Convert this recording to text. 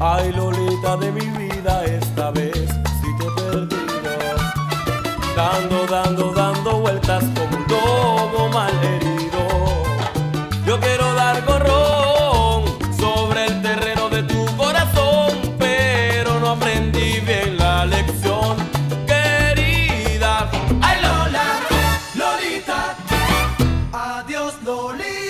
Ay, Lolita de mi vida, esta vez sí te he perdido. Dando, dando, dando vueltas como un lobo malherido. Yo quiero dar gorrón sobre el terreno de tu corazón, pero no aprendí bien la lección. Querida, ay Lola, Lolita, adiós Lolita.